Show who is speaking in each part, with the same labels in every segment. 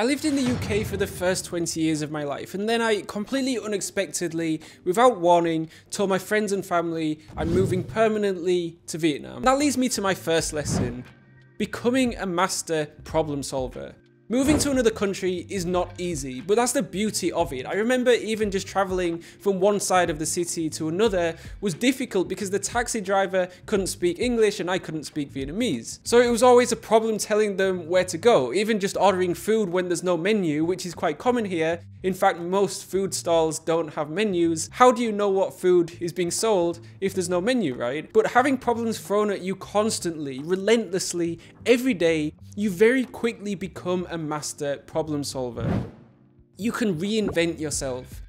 Speaker 1: I lived in the UK for the first 20 years of my life, and then I completely unexpectedly, without warning, told my friends and family I'm moving permanently to Vietnam. That leads me to my first lesson becoming a master problem solver. Moving to another country is not easy, but that's the beauty of it. I remember even just traveling from one side of the city to another was difficult because the taxi driver couldn't speak English and I couldn't speak Vietnamese. So it was always a problem telling them where to go, even just ordering food when there's no menu, which is quite common here. In fact, most food stalls don't have menus. How do you know what food is being sold if there's no menu, right? But having problems thrown at you constantly, relentlessly, every day, you very quickly become a master problem solver. You can reinvent yourself.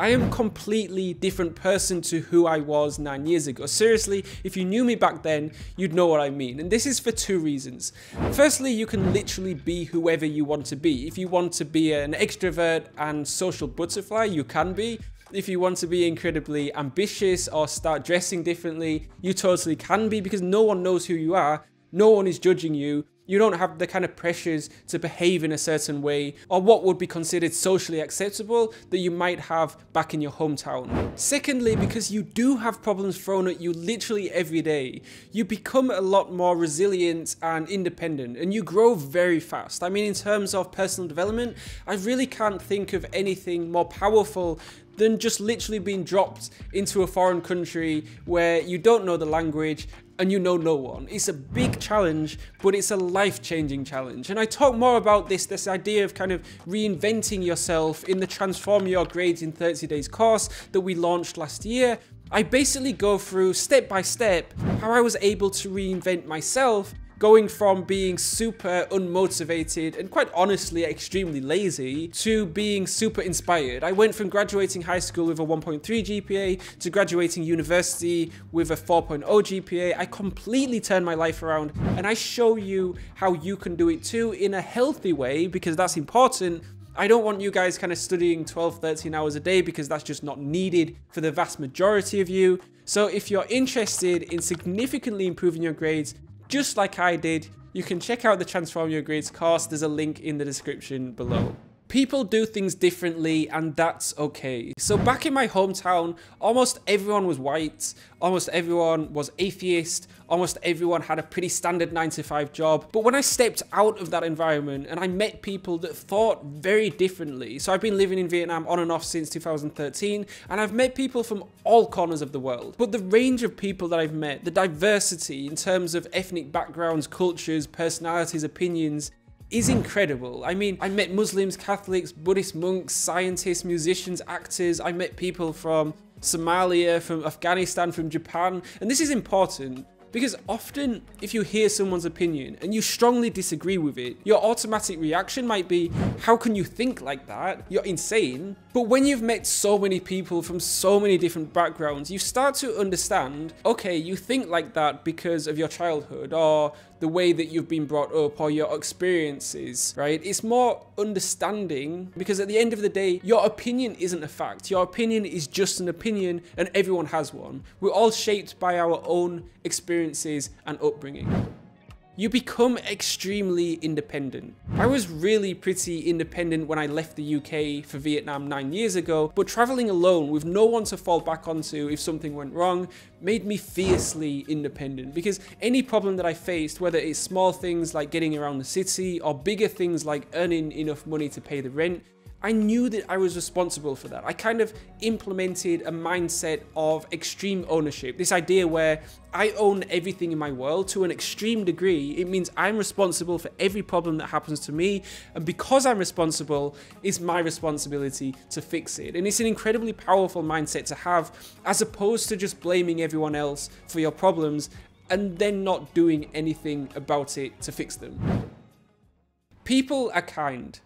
Speaker 1: I am completely different person to who I was nine years ago. Seriously, if you knew me back then, you'd know what I mean. And this is for two reasons. Firstly, you can literally be whoever you want to be. If you want to be an extrovert and social butterfly, you can be. If you want to be incredibly ambitious or start dressing differently, you totally can be because no one knows who you are. No one is judging you you don't have the kind of pressures to behave in a certain way or what would be considered socially acceptable that you might have back in your hometown. Secondly, because you do have problems thrown at you literally every day, you become a lot more resilient and independent and you grow very fast. I mean, in terms of personal development, I really can't think of anything more powerful than just literally being dropped into a foreign country where you don't know the language and you know no one. It's a big challenge, but it's a life-changing challenge. And I talk more about this, this idea of kind of reinventing yourself in the Transform Your Grades in 30 Days course that we launched last year. I basically go through step by step how I was able to reinvent myself going from being super unmotivated and quite honestly extremely lazy to being super inspired. I went from graduating high school with a 1.3 GPA to graduating university with a 4.0 GPA. I completely turned my life around and I show you how you can do it too in a healthy way because that's important I don't want you guys kind of studying 12, 13 hours a day because that's just not needed for the vast majority of you. So if you're interested in significantly improving your grades, just like I did, you can check out the Transform Your Grades course. There's a link in the description below. People do things differently and that's okay. So back in my hometown, almost everyone was white, almost everyone was atheist, almost everyone had a pretty standard 9 to 5 job. But when I stepped out of that environment and I met people that thought very differently, so I've been living in Vietnam on and off since 2013 and I've met people from all corners of the world. But the range of people that I've met, the diversity in terms of ethnic backgrounds, cultures, personalities, opinions, is incredible. I mean, I met Muslims, Catholics, Buddhist monks, scientists, musicians, actors. I met people from Somalia, from Afghanistan, from Japan. And this is important because often, if you hear someone's opinion and you strongly disagree with it, your automatic reaction might be, How can you think like that? You're insane. But when you've met so many people from so many different backgrounds, you start to understand okay, you think like that because of your childhood or the way that you've been brought up or your experiences, right? It's more understanding because at the end of the day, your opinion isn't a fact. Your opinion is just an opinion and everyone has one. We're all shaped by our own experiences and upbringing you become extremely independent. I was really pretty independent when I left the UK for Vietnam nine years ago, but traveling alone with no one to fall back onto if something went wrong made me fiercely independent because any problem that I faced, whether it's small things like getting around the city or bigger things like earning enough money to pay the rent, I knew that I was responsible for that. I kind of implemented a mindset of extreme ownership. This idea where I own everything in my world to an extreme degree. It means I'm responsible for every problem that happens to me. And because I'm responsible, it's my responsibility to fix it. And it's an incredibly powerful mindset to have as opposed to just blaming everyone else for your problems and then not doing anything about it to fix them. People are kind.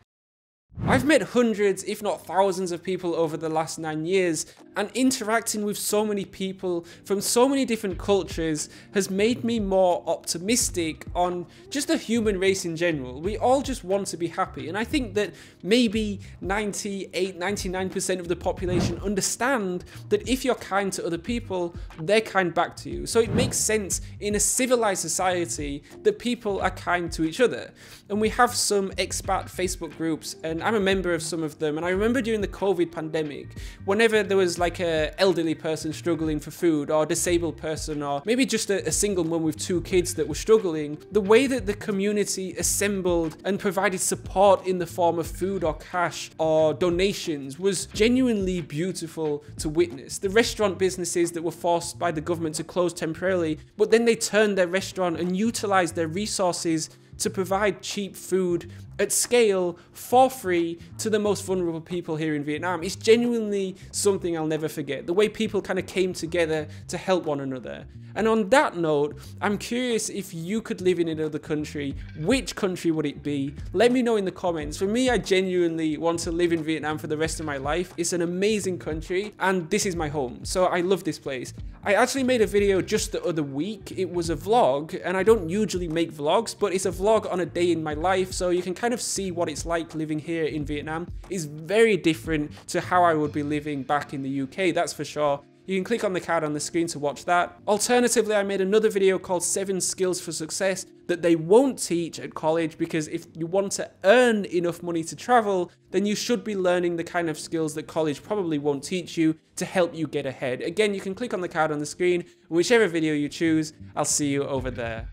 Speaker 1: I've met hundreds, if not thousands, of people over the last nine years, and interacting with so many people from so many different cultures has made me more optimistic on just the human race in general. We all just want to be happy, and I think that maybe 98, 99% of the population understand that if you're kind to other people, they're kind back to you. So it makes sense in a civilized society that people are kind to each other. And we have some expat Facebook groups, and I'm a member of some of them. And I remember during the COVID pandemic, whenever there was like a elderly person struggling for food, or a disabled person, or maybe just a, a single mum with two kids that were struggling, the way that the community assembled and provided support in the form of food or cash or donations was genuinely beautiful to witness. The restaurant businesses that were forced by the government to close temporarily, but then they turned their restaurant and utilized their resources to provide cheap food at scale for free to the most vulnerable people here in Vietnam. It's genuinely something I'll never forget. The way people kind of came together to help one another. And on that note, I'm curious if you could live in another country, which country would it be? Let me know in the comments. For me, I genuinely want to live in Vietnam for the rest of my life. It's an amazing country and this is my home. So I love this place. I actually made a video just the other week. It was a vlog and I don't usually make vlogs, but it's a vlog on a day in my life. So you can kind of see what it's like living here in Vietnam. is very different to how I would be living back in the UK, that's for sure. You can click on the card on the screen to watch that. Alternatively, I made another video called 7 Skills for Success that they won't teach at college because if you want to earn enough money to travel, then you should be learning the kind of skills that college probably won't teach you to help you get ahead. Again, you can click on the card on the screen, whichever video you choose, I'll see you over there.